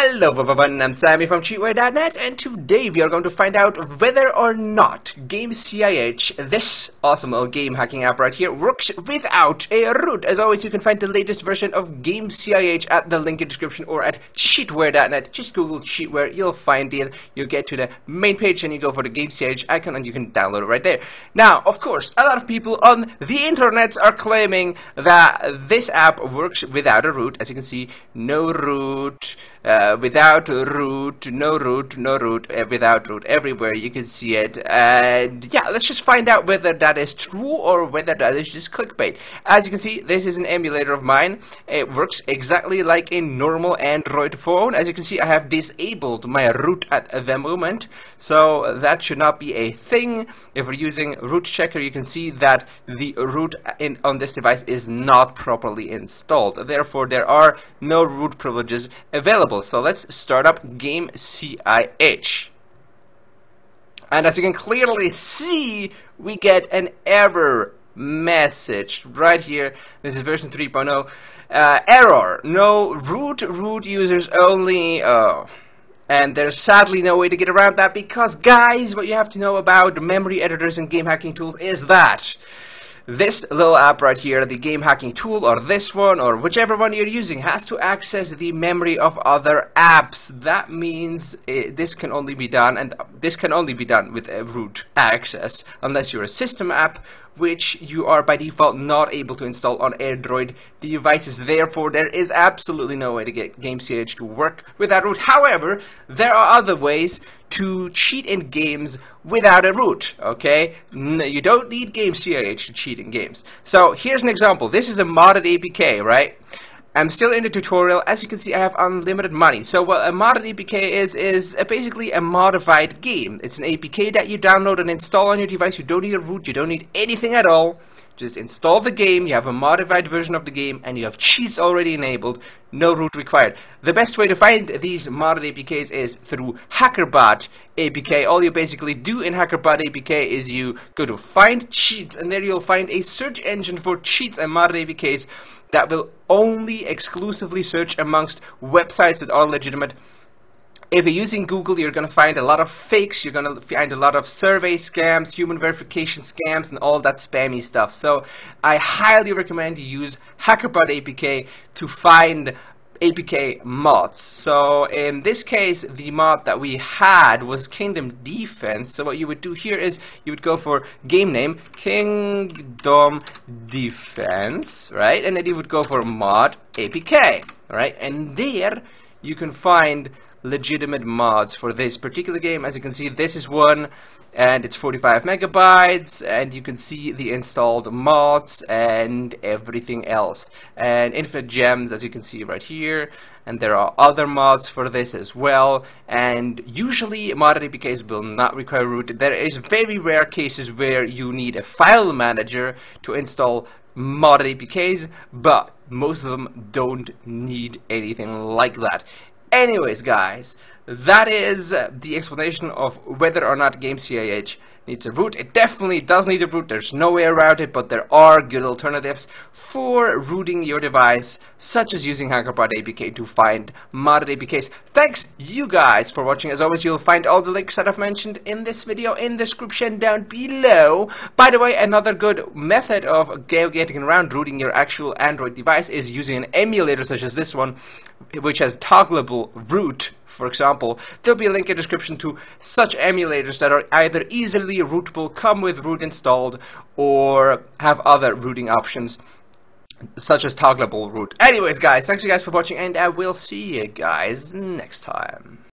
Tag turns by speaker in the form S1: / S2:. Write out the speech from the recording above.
S1: Hello everyone, I'm Sammy from Cheatware.net and today we are going to find out whether or not GameCIH, this awesome little game hacking app right here, works without a root. As always, you can find the latest version of GameCIH at the link in description or at Cheatware.net. Just Google Cheatware, you'll find it. You get to the main page and you go for the GameCIH icon and you can download it right there. Now, of course, a lot of people on the internet are claiming that this app works without a root. As you can see, no root. Uh, without root, no root, no root, uh, without root, everywhere you can see it. And yeah, let's just find out whether that is true or whether that is just clickbait. As you can see, this is an emulator of mine. It works exactly like a normal Android phone. As you can see, I have disabled my root at the moment, so that should not be a thing. If we're using root checker, you can see that the root in, on this device is not properly installed. Therefore, there are no root privileges available available. So let's start up game CIH. And as you can clearly see, we get an error message right here. This is version 3.0. Uh, error. No root, root users only. Oh. And there's sadly no way to get around that because, guys, what you have to know about memory editors and game hacking tools is that this little app right here, the game hacking tool, or this one, or whichever one you're using, has to access the memory of other apps. That means it, this can only be done, and this can only be done with root access, unless you're a system app, which you are by default not able to install on Android devices. Therefore, there is absolutely no way to get GameCIH to work with that root. However, there are other ways to cheat in games without a root, okay? you don't need GameCIH to cheat in games. So, here's an example. This is a modded APK, right? I'm still in the tutorial. As you can see, I have unlimited money. So what a modded APK is, is basically a modified game. It's an APK that you download and install on your device. You don't need a root, you don't need anything at all. Just install the game, you have a modified version of the game, and you have cheats already enabled, no root required. The best way to find these modded APKs is through HackerBot APK. All you basically do in HackerBot APK is you go to find cheats, and there you'll find a search engine for cheats and modded APKs that will only exclusively search amongst websites that are legitimate if you're using Google, you're going to find a lot of fakes, you're going to find a lot of survey scams, human verification scams, and all that spammy stuff. So I highly recommend you use HackerBot APK to find APK mods. So in this case, the mod that we had was Kingdom Defense. So what you would do here is you would go for game name, Kingdom Defense, right? And then you would go for mod APK, right? And there you can find legitimate mods for this particular game. As you can see, this is one, and it's 45 megabytes, and you can see the installed mods and everything else. And infinite gems, as you can see right here, and there are other mods for this as well. And usually, modded APKs will not require root. There is very rare cases where you need a file manager to install modded APKs, but most of them don't need anything like that. Anyways, guys, that is the explanation of whether or not GameCIH needs a root. It definitely does need a root. There's no way around it, but there are good alternatives for rooting your device, such as using HackerBot APK to find modded APKs. Thanks, you guys, for watching. As always, you'll find all the links that I've mentioned in this video in the description down below. By the way, another good method of getting around rooting your actual Android device is using an emulator such as this one, which has toggleable root for example, there'll be a link in the description to such emulators that are either easily rootable, come with root installed, or have other rooting options such as toggleable root. Anyways, guys, thanks you guys for watching, and I will see you guys next time.